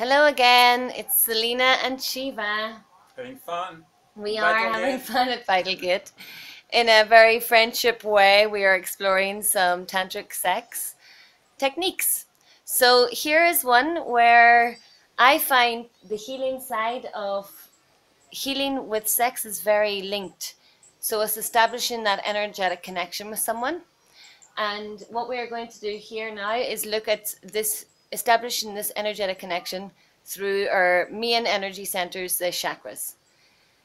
Hello again, it's Selena and Shiva. Having fun. We Vital are having Gate. fun at Vital Gate. In a very friendship way, we are exploring some tantric sex techniques. So here is one where I find the healing side of healing with sex is very linked. So it's establishing that energetic connection with someone. And what we are going to do here now is look at this, establishing this energetic connection through our main energy centers, the chakras.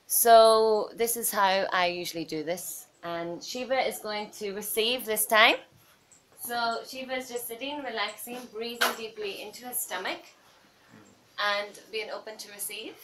So this is how I usually do this. And Shiva is going to receive this time. So Shiva is just sitting, relaxing, breathing deeply into his stomach and being open to receive.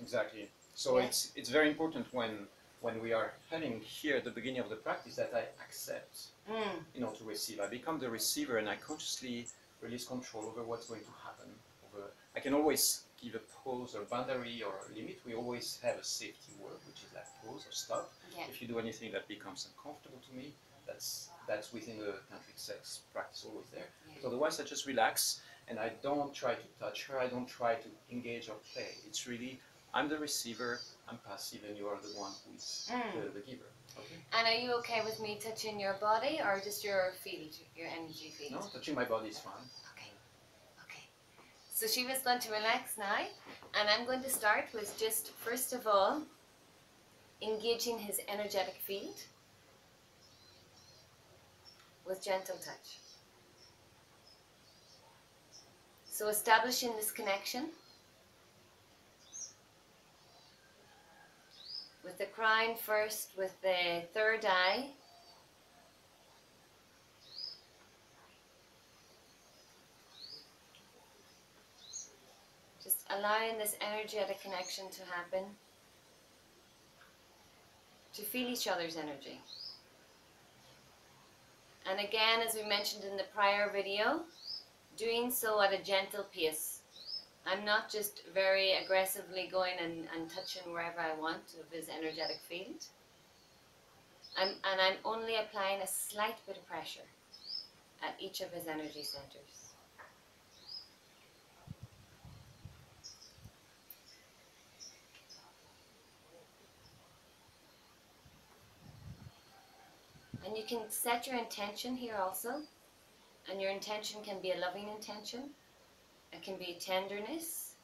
Exactly. So Yeah. it's it's very important when when we are heading here at the beginning of the practice that I accept, Mm. you know, to receive. I become the receiver and I consciously release control over what's going to happen. Over I can always give a pause or boundary or a limit. We always have a safety word, which is like pause or stop. Yeah. If you do anything that becomes uncomfortable to me, that's that's within the tantric sex practice always there. Yeah. But otherwise, I just relax and I don't try to touch her. I don't try to engage or play. It's really I'm the receiver, I'm passive, and you are the one who is Mm. the, the giver. Okay. And are you okay with me touching your body or just your field, your energy field? No, touching my body is fine. Okay. Okay. So Shiva's going to relax now, and I'm going to start with just first of all engaging his energetic field with gentle touch. So establishing this connection crown first, with the third eye. Just allowing this energetic connection to happen. To feel each other's energy. And again, as we mentioned in the prior video, doing so at a gentle pace. I'm not just very aggressively going and, and touching wherever I want of his energetic field. I'm, and I'm only applying a slight bit of pressure at each of his energy centers. And you can set your intention here also. And your intention can be a loving intention. It can be tenderness.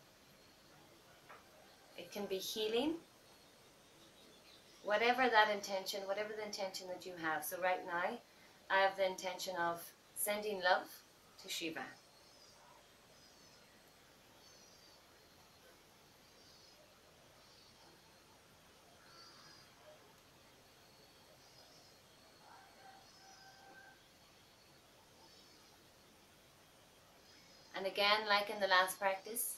It can be healing. Whatever that intention, whatever the intention that you have. So right now, I have the intention of sending love to Shiva. And again, like in the last practice,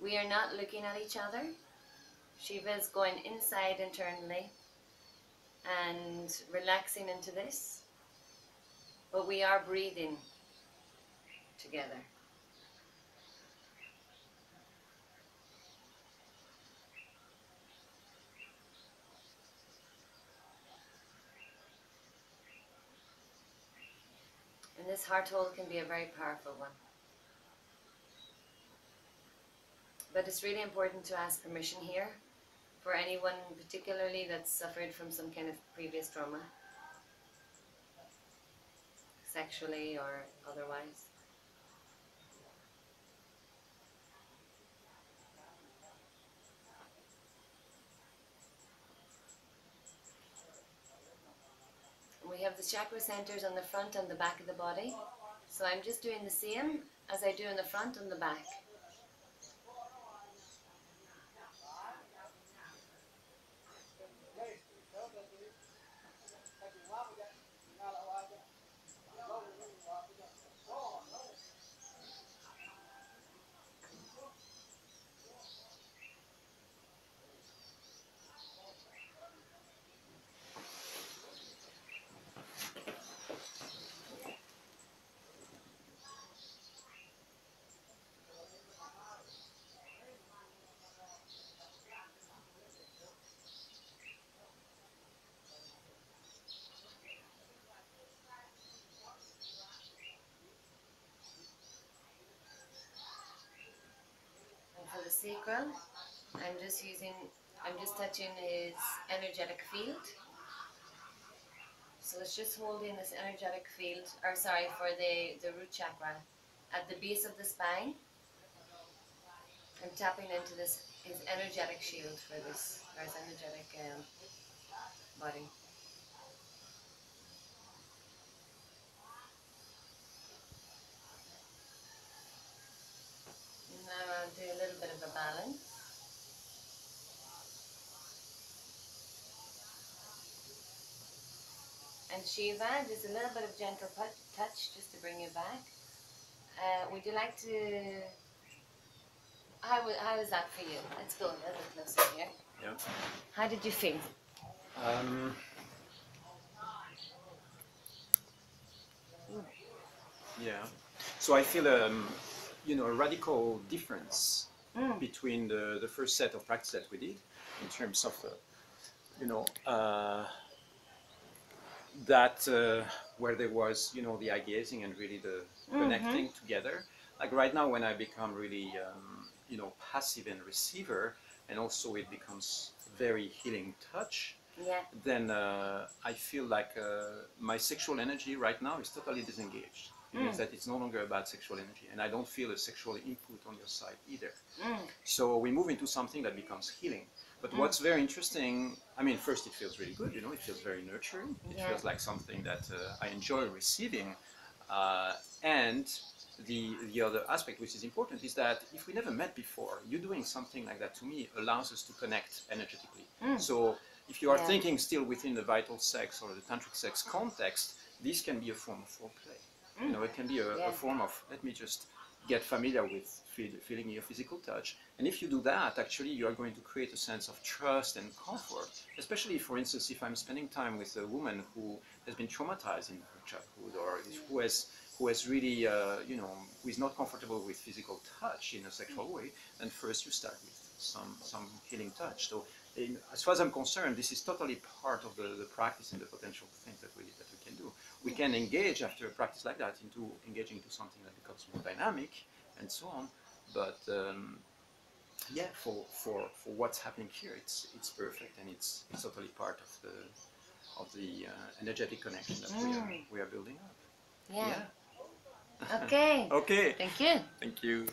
we are not looking at each other. Shiva is going inside internally and relaxing into this. But we are breathing together. And this heart hold can be a very powerful one. But it's really important to ask permission here for anyone particularly that's suffered from some kind of previous trauma, sexually or otherwise. We have the chakra centers on the front and the back of the body. So I'm just doing the same as I do in the front and the back. Sacral. I'm just using, I'm just touching his energetic field. So it's just holding this energetic field, or sorry, for the, the root chakra at the base of the spine. I'm tapping into this his energetic shield for this, or his energetic um, body. Now I'll do a little bit of a balance. And Shiva, just a little bit of gentle touch just to bring you back. Uh, would you like to? How, how is that for you? Let's go a little closer here. Yeah. How did you feel? Um, yeah. So I feel um, you know a radical difference Mm. between the, the first set of practice that we did in terms of uh, you know uh, that uh, where there was you know the eye gazing and really the connecting together like right now when i become really um, you know passive and receiver and also it becomes very healing touch Yeah. then uh, I feel like uh, my sexual energy right now is totally disengaged. It means that it's no longer about sexual energy, and I don't feel a sexual input on your side either. Mm. So we move into something that becomes healing. But what's very interesting, I mean, first it feels really good, you know, it feels very nurturing. It Yeah. feels like something that uh, I enjoy receiving. Uh, and the, the other aspect, which is important, is that if we never met before, you doing something like that to me allows us to connect energetically. So if you are Yeah. thinking still within the vital sex or the tantric sex context, this can be a form of foreplay. You know, it can be a, Yeah. a form of let me just get familiar with feel, feeling your physical touch. And if you do that, actually, you are going to create a sense of trust and comfort. Especially, for instance, if I'm spending time with a woman who has been traumatized in her childhood or is- who has who has really, uh, you know, who is not comfortable with physical touch in a sexual way, then first you start with some some healing touch. So, in, as far as I'm concerned, this is totally part of the, the practice and the potential things that we that we can do. We can engage after a practice like that into engaging into something that becomes more dynamic and so on. But um, yeah, for, for, for what's happening here, it's it's perfect and it's it's totally part of the of the uh, energetic connection that we are Mm. we are building up. Yeah. Okay. Okay. Thank you. Thank you.